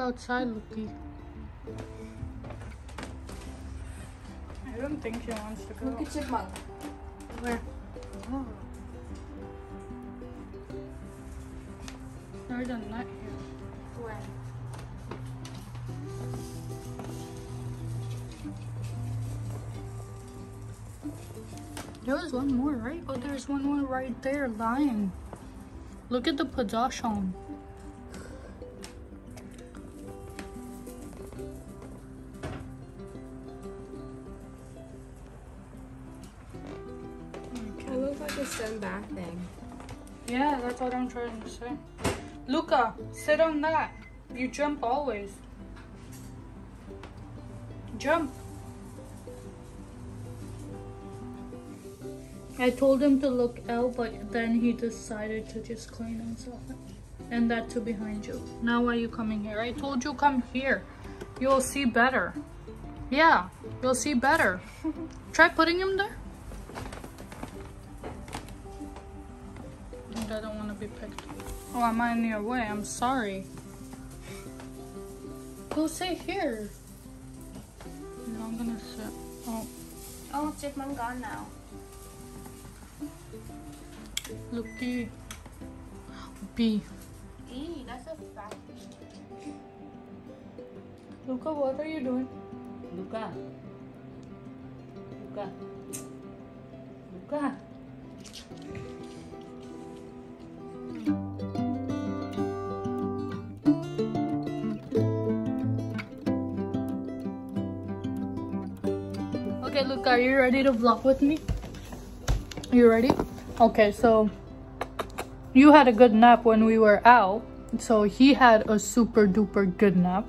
Go look outside, Luki. I don't think she wants to go. Look at chipmunk. Where? Oh. There's a nut here. Where? There was one more, right? Oh, there's one more right there lying. Look at the possession. It looks a send back thing. Yeah, that's what I'm trying to say. Luca, sit on that. You jump always. Jump. I told him to look out, but then he decided to just clean himself. And that too behind you. Now why are you coming here? I told you come here. You'll see better. Yeah, you'll see better. Try putting him there. I don't want to be picked. Oh, am I in your way? I'm sorry. Go sit here. No, I'm gonna sit. Oh, Oh, chipmunk gone now. looky. B. Eee, that's a fat Luca, what are you doing? Luca. Luca. Luca. Okay, Luca, are you ready to vlog with me? You ready? Okay, so you had a good nap when we were out. So he had a super duper good nap.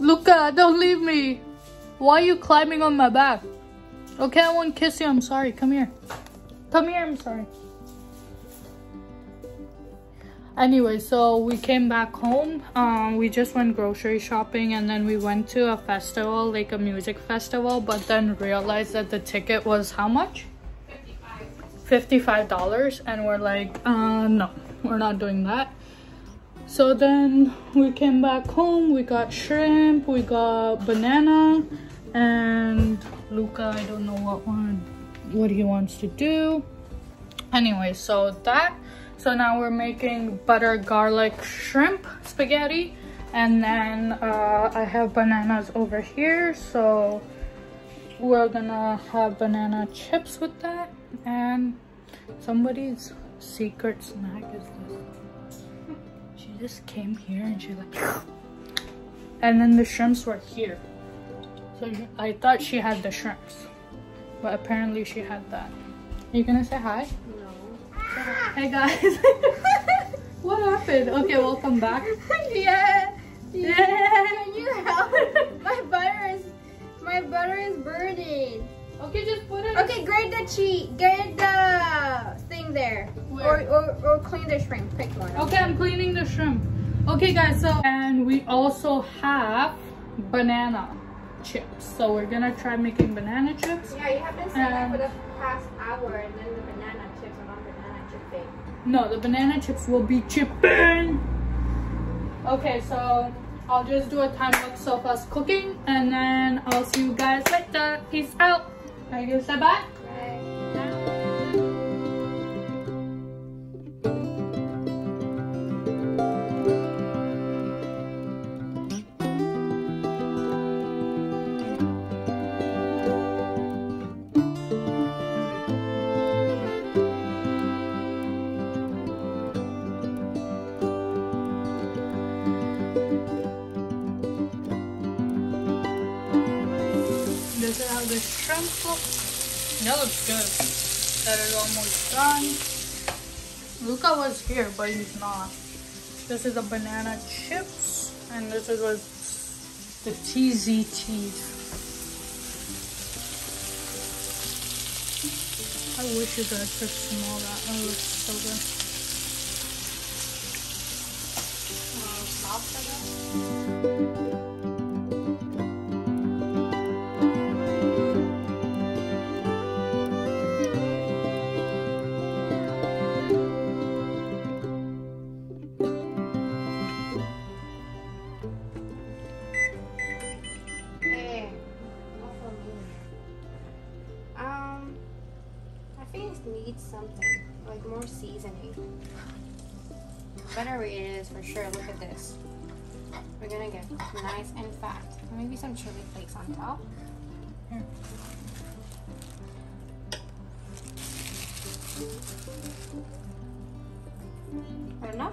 Luca, don't leave me. Why are you climbing on my back? Okay, I won't kiss you. I'm sorry. Come here. Come here. I'm sorry. Anyway, so we came back home. Um, we just went grocery shopping and then we went to a festival, like a music festival, but then realized that the ticket was how much? $55 and we're like, uh, no, we're not doing that. So then we came back home, we got shrimp, we got banana, and Luca, I don't know what one, what he wants to do. Anyway, so that, so now we're making butter garlic shrimp spaghetti, and then uh, I have bananas over here, so we're gonna have banana chips with that, and somebody's secret snack is this. She just came here and she like, and then the shrimps were here. So I thought she had the shrimps, but apparently she had that. You gonna say hi? Hey guys. what happened? Okay, welcome back. yeah. Yeah. Can you help? My butter is my butter is burning. Okay, just put it. Okay, grate the cheese. Grate the thing there. Or, or or clean the shrimp. Pick one. Okay, I'm cleaning the shrimp. Okay, guys. So and we also have banana chips. So we're gonna try making banana chips. Yeah, you have been saying that for the past hour, and then the No, the banana chips will be chipping. Okay, so I'll just do a time lapse of us cooking and then I'll see you guys later. Peace out. Are you say bye? The shrimp. That looks good. That is almost done. Luca was here, but he's not. This is the banana chips, and this is the cheesy cheese. I wish you guys could smell that. That looks so good. Maybe some chili flakes on top. Here. Good enough?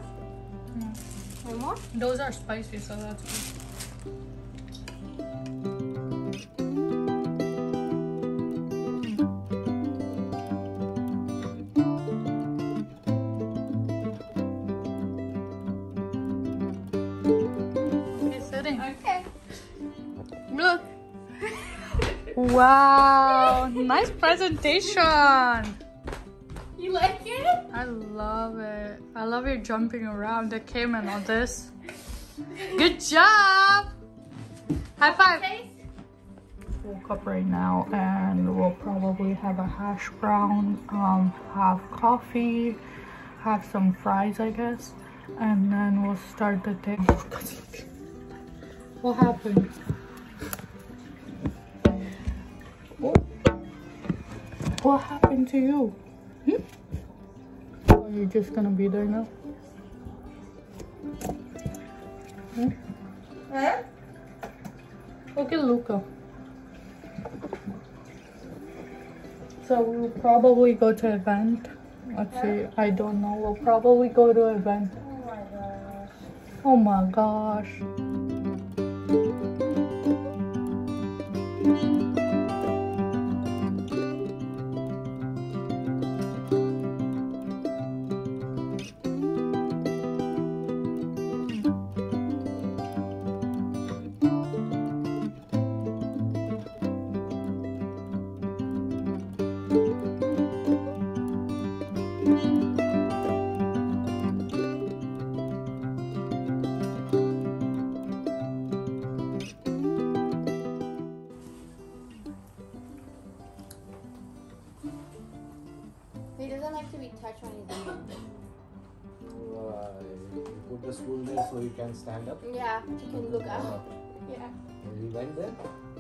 Mm. One more? Those are spicy, so that's good. Presentation. You like it? I love it. I love you jumping around the camera and all this. Good job. High five. Taste? Woke up right now and we'll probably have a hash brown, um, have coffee, have some fries, I guess, and then we'll start the day. What happened? Oh. What happened to you? Hmm? Are you just gonna be there now? Hmm? Huh? Look at Luca. So we'll probably go to event. Let's see. I don't know. We'll probably go to event. Oh my gosh. Oh my gosh. Put the stool there so you can stand up. Yeah, you can look Uh, up. Yeah. he went there.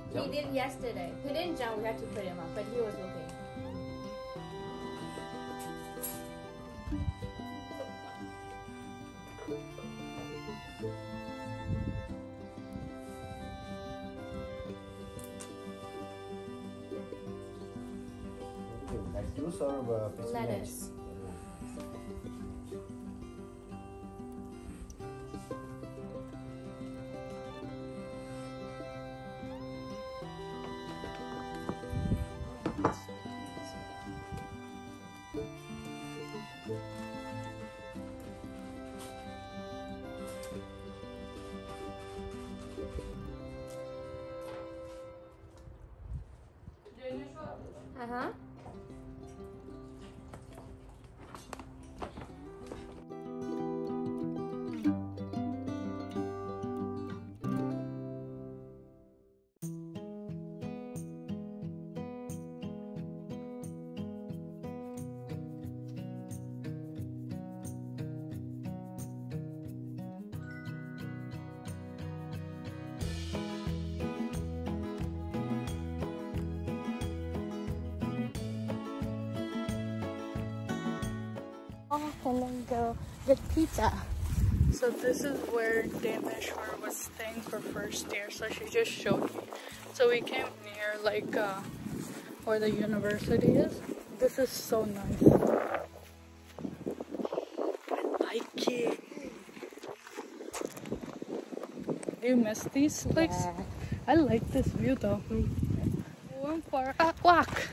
He Jump. did yesterday. He didn't jump, we had to put him up, but he was looking. Okay, lettuce or uh, spinach? Lettuce. Uh and then go get pizza. So this is where Dameshwar was staying for first year. So she just showed me. So we came near like uh, where the university is. This is so nice. I like it. Do you miss these places? I like this view though. We went for a walk.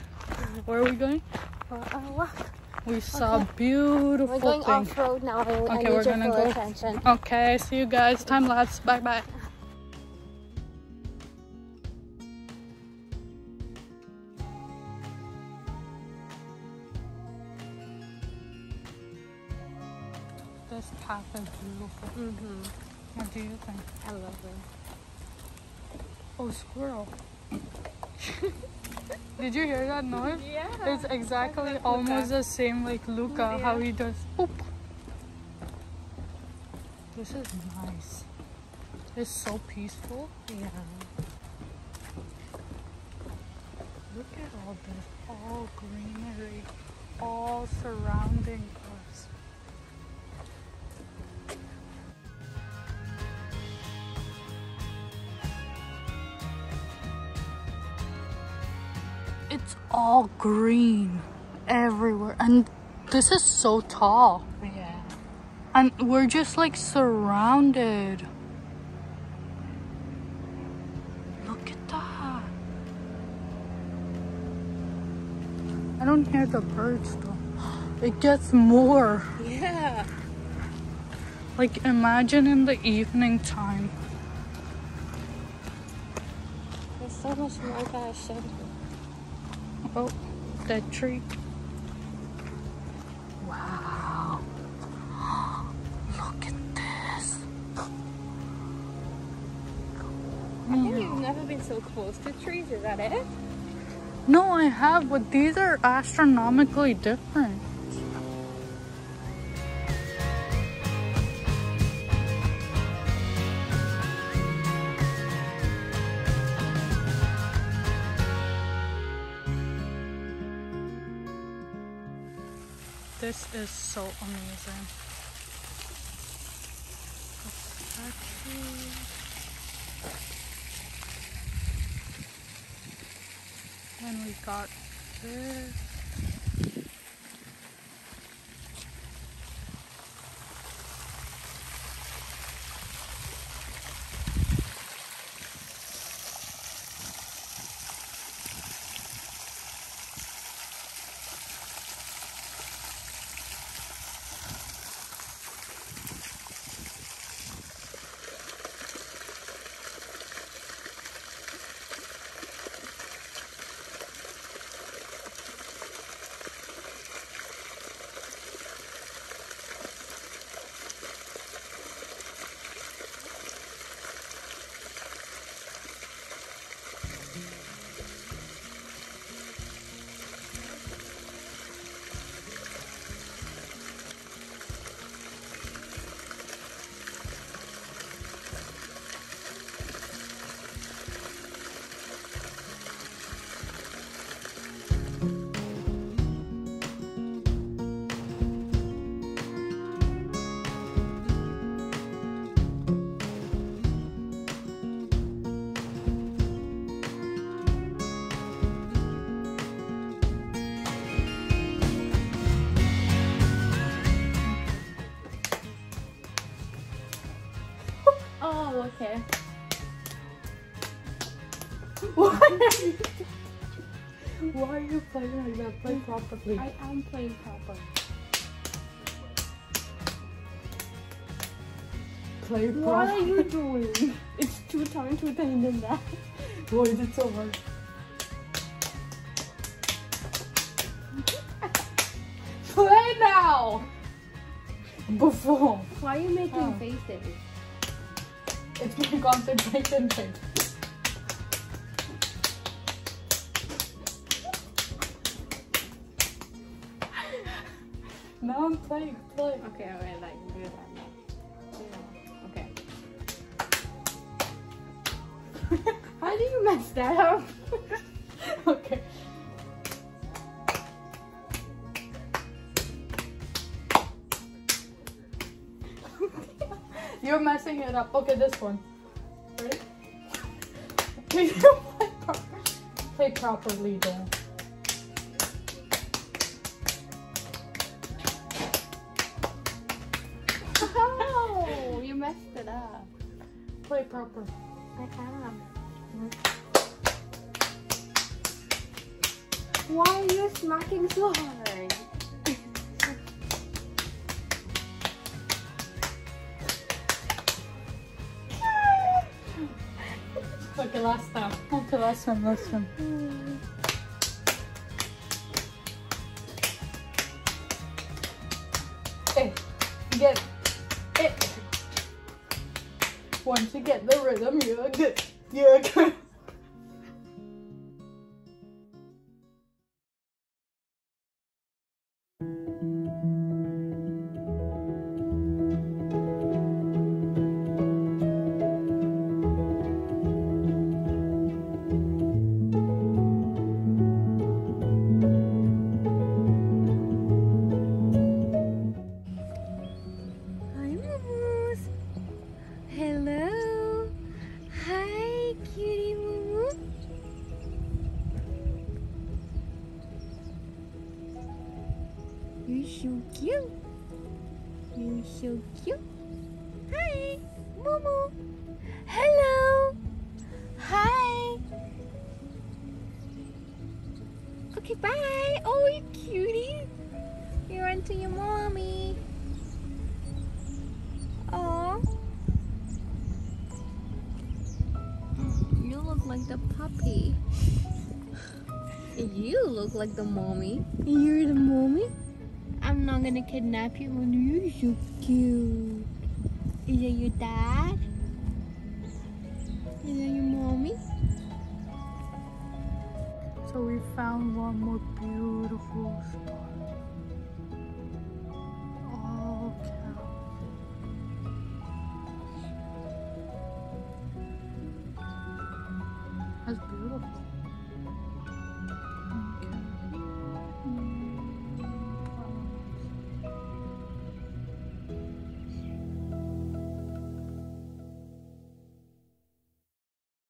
Where are we going? For a walk. We saw Okay. beautiful We're going things. off road now. I, Okay, need we're gonna go. attention. Okay, see you guys. Time lapse. Bye bye. This path is beautiful. Mm-hmm. What do you think? I love it. Oh, squirrel. Did you hear that noise? Yeah. It's exactly almost the same like Luca, how he does. Oop. This is nice. It's so peaceful. Yeah. Look at all this, all greenery, all surrounding all green everywhere. And this is so tall. Yeah. And we're just like surrounded. Look at that. I don't hear the birds though. It gets more. Yeah. Like imagine in the evening time. There's so much more that I you. Oh, that tree. Wow. Look at this. I think mm. you've never been so close to trees. Is that it? No, I have, but these are astronomically different. This is so amazing. And we got this. Okay. Why are you, why are you playing like that? Play properly. I am playing proper. Play properly. What are you doing? It's two times two times than that. Why is it so hard? Play now! Before. Why are you making Oh. faces? It's my concentration thing. Now I'm playing, play. Okay, alright, like do that now. Do that. Okay. How do you mess that up? You're messing it up. Okay, this one. Ready? Play pro- Play properly though. Oh, you messed it up. Play proper. I have. Mm-hmm. Why are you smacking so hard? Last time, last. Hey, get it. Once you get the rhythm, you're good. You're good. Okay, bye. Oh, you cutie. You run to your mommy. Oh. You look like the puppy. You look like the mommy. You're the mommy? I'm not gonna kidnap you when you're so cute. Is that your dad? Found one more beautiful spot.